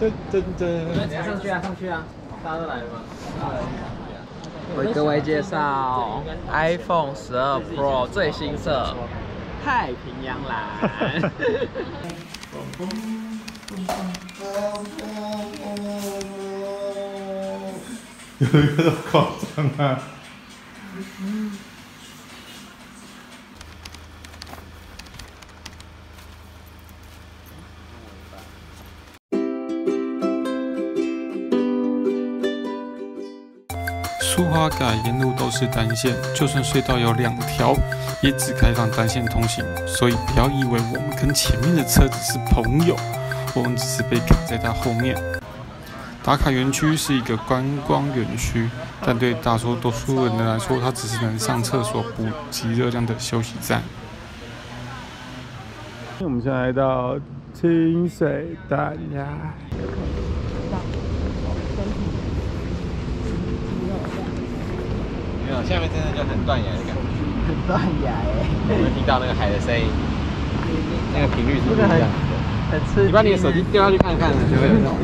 噔噔噔。上去啊，上去啊！大家都来了吗？为各位介绍 iPhone 十二 Pro 最新色太平洋蓝。有一个夸张啊！苏花改沿路都是单线，就算隧道有两条，也只开放单线通行。所以不要以为我们跟前面的车子是朋友，我们只是被卡在它后面。打卡园区是一个观光园区，但对大多数人来说，它只是能上厕所补给热量的休息站。我们现在来到清水断崖。没有，下面真的就很断崖的感觉。很断崖哎，我们听到那个海的声音，那个频率是不一样的。很刺激。你把你的手机掉下去看看，就会有那种。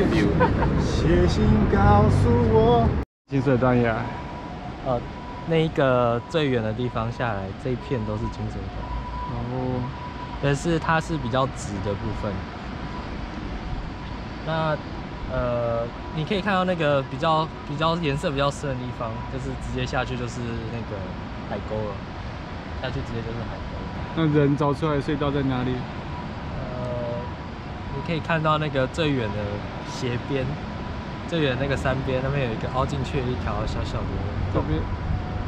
写信告诉我，金水断崖。呃，那一个最远的地方下来，这一片都是金水断。哦，但是它是比较直的部分。那呃，你可以看到那个比较比较颜色比较深的地方，就是直接下去就是那个海沟了，下去直接就是海沟。那人找出来的隧道在哪里？呃，你可以看到那个最远的斜边，最远那个山边那边有一个凹进去的一条小小的洞，这边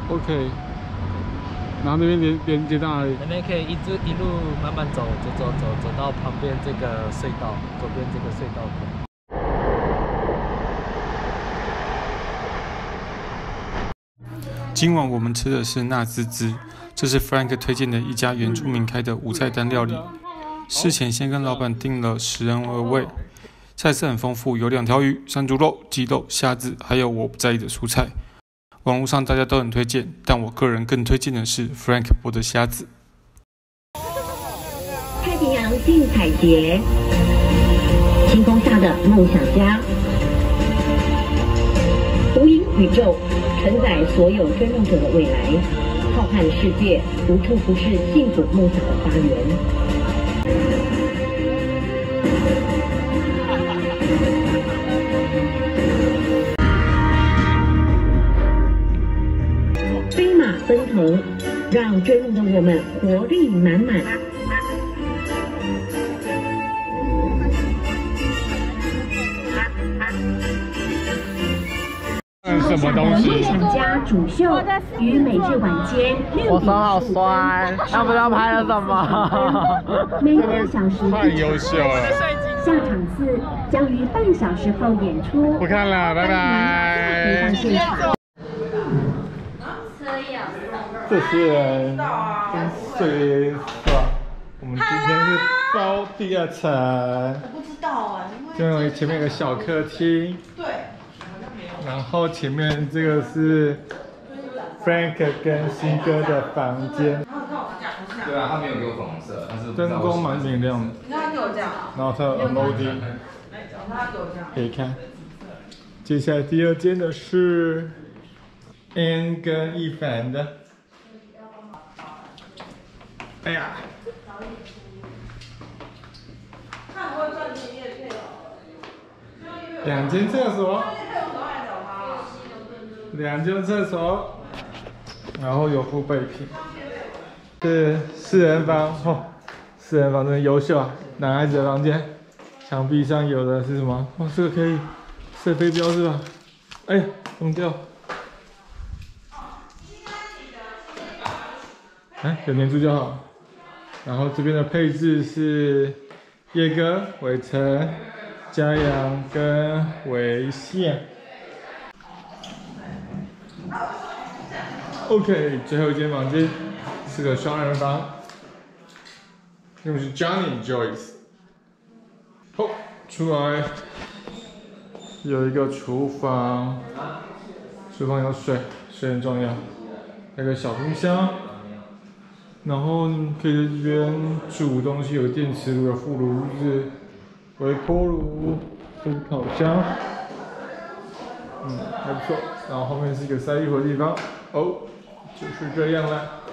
，OK。然后那边连连接到哪里？那边可以一直一路慢慢走，走走走走到旁边这个隧道，左边这个隧道口。今晚我们吃的是纳滋滋，这是 Frank 推荐的一家原住民开的五菜单料理。事前先跟老板订了十人而位，菜色很丰富，有两条鱼、山猪肉、鸡肉、虾子，还有我不在意的蔬菜。网络上大家都很推荐，但我个人更推荐的是 Frank 剥的虾子。太平洋竞彩节，星空下的梦想家，无垠宇宙承载所有追梦者的未来，浩瀚世界无处不是幸福梦想的发源。飞马奔腾，让追梦的我们活力满满。什么东西？梦想家主秀于每日晚间六我手好酸，他不知道拍了什么。每个小时太优秀了！下场次将于半小时后演出。不看了，拜拜。现场。这些人真碎，是吧？我们今天是包第二层，不知道啊、因为前面有个小客厅，对，然后前面这个是 Frank 跟新哥的房间，对啊，他没有给我粉红色，但是灯光蛮明亮的，你看他给我这样，然后他有 emoji 他给我这样，可以看。接下来第二间的是 Ann 跟一凡的，哎呀。两间厕所。两间厕所，然后有付备品，是四人房哦，四人房真的优秀啊！男孩子的房间，墙壁上有的是什么？哦，这个可以射飞镖是吧？哎呀，扔掉！哎，有粘住就好。然后这边的配置是叶哥、伟成、嘉阳跟维宪。OK，最后一间房间是个双人房，那个是 Johnny Joyce。好，出来有一个厨房，厨房有水，水很重要，还有个小冰箱，然后可以在这边煮东西，有电磁炉、有副炉子、微波炉，这是烤箱，嗯，还不错。然后后面是一个塞衣服的地方，哦，就是这样了。